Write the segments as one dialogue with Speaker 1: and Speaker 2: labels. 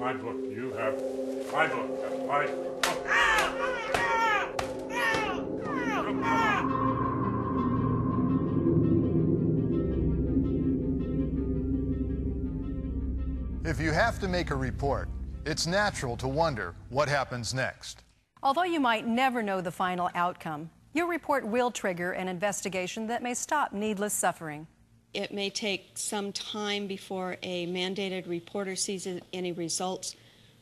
Speaker 1: my book. You have my book. That's my book. Come.
Speaker 2: If you have to make a report, it's natural to wonder what happens next.
Speaker 3: Although you might never know the final outcome, your report will trigger an investigation that may stop needless suffering.
Speaker 4: It may take some time before a mandated reporter sees any results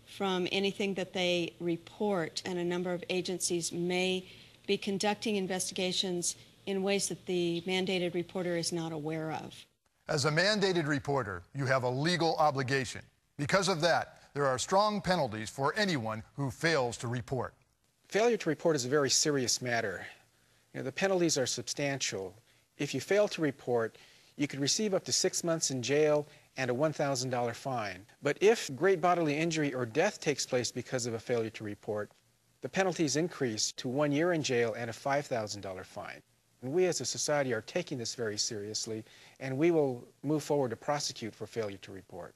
Speaker 4: from anything that they report, and a number of agencies may be conducting investigations in ways that the mandated reporter is not aware of.
Speaker 2: As a mandated reporter, you have a legal obligation. Because of that, there are strong penalties for anyone who fails to report.
Speaker 5: Failure to report is a very serious matter. You know, the penalties are substantial. If you fail to report, you could receive up to six months in jail and a $1,000 fine. But if great bodily injury or death takes place because of a failure to report, the penalties increase to one year in jail and a $5,000 fine. And we as a society are taking this very seriously, and we will move forward to prosecute for failure to report.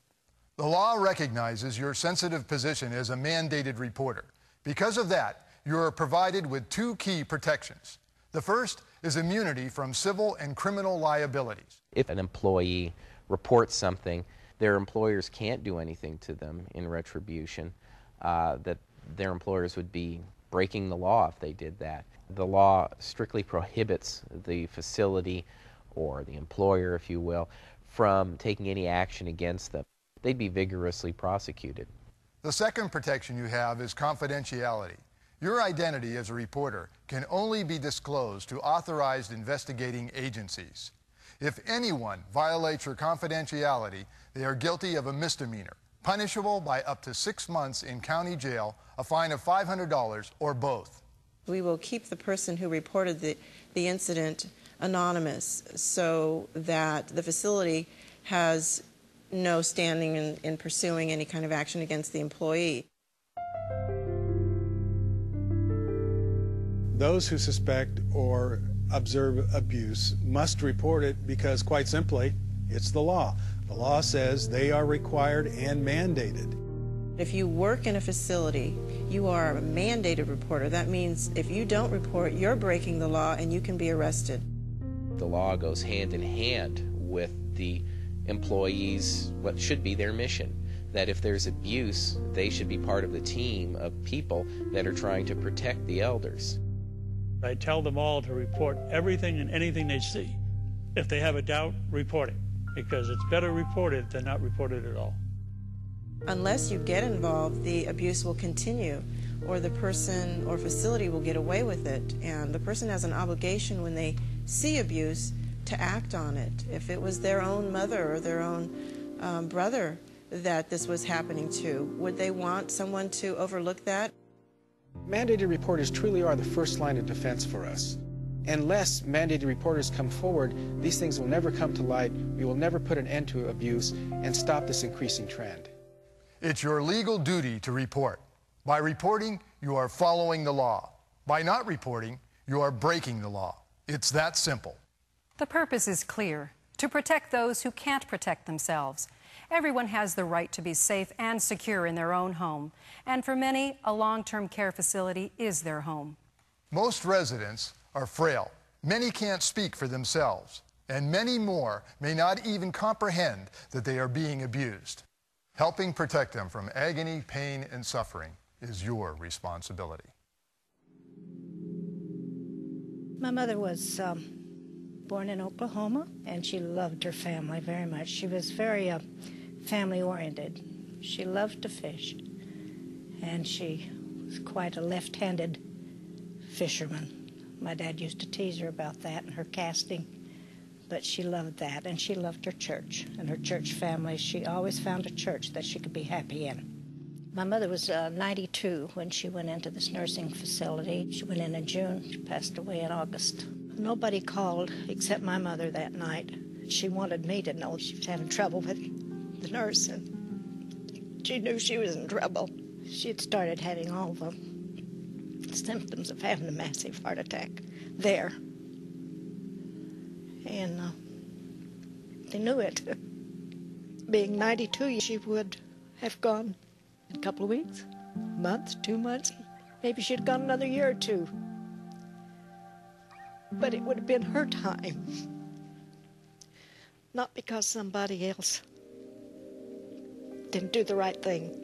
Speaker 2: The law recognizes your sensitive position as a mandated reporter. Because of that, you are provided with two key protections. The first is immunity from civil and criminal liabilities.
Speaker 6: If an employee reports something, their employers can't do anything to them in retribution, uh, that their employers would be breaking the law if they did that. The law strictly prohibits the facility or the employer, if you will, from taking any action against them. They'd be vigorously prosecuted.
Speaker 2: The second protection you have is confidentiality. Your identity as a reporter can only be disclosed to authorized investigating agencies. If anyone violates your confidentiality, they are guilty of a misdemeanor, punishable by up to six months in county jail, a fine of $500, or both.
Speaker 7: We will keep the person who reported the, the incident anonymous so that the facility has no standing in, in pursuing any kind of action against the employee.
Speaker 8: Those who suspect or observe abuse must report it because, quite simply, it's the law. The law says they are required and mandated.
Speaker 7: If you work in a facility, you are a mandated reporter. That means if you don't report, you're breaking the law and you can be arrested.
Speaker 6: The law goes hand in hand with the employees, what should be their mission. That if there's abuse, they should be part of the team of people that are trying to protect the elders.
Speaker 9: I tell them all to report everything and anything they see. If they have a doubt, report it, because it's better reported than not reported at all.
Speaker 7: Unless you get involved, the abuse will continue, or the person or facility will get away with it. And the person has an obligation when they see abuse to act on it. If it was their own mother or their own um, brother that this was happening to, would they want someone to overlook that?
Speaker 5: Mandated reporters truly are the first line of defense for us. Unless mandated reporters come forward, these things will never come to light. We will never put an end to abuse and stop this increasing trend.
Speaker 2: It's your legal duty to report. By reporting, you are following the law. By not reporting, you are breaking the law. It's that simple.
Speaker 3: The purpose is clear to protect those who can't protect themselves. Everyone has the right to be safe and secure in their own home. And for many, a long term care facility is their home.
Speaker 2: Most residents are frail. Many can't speak for themselves. And many more may not even comprehend that they are being abused. Helping protect them from agony, pain, and suffering is your responsibility.
Speaker 10: My mother was um, born in Oklahoma, and she loved her family very much. She was very uh, family oriented. She loved to fish, and she was quite a left handed fisherman. My dad used to tease her about that and her casting, but she loved that, and she loved her church and her church family. She always found a church that she could be happy in. My mother was uh, 92 when she went into this nursing facility. She went in in June. She passed away in August. Nobody called except my mother that night. She wanted me to know she was having trouble with the nurse, and she knew she was in trouble. She had started having all the symptoms of having a massive heart attack there. And uh, they knew it. Being 92, she would have gone in a couple of weeks, months, two months. Maybe she'd gone another year or two. But it would have been her time. Not because somebody else didn't do the right thing.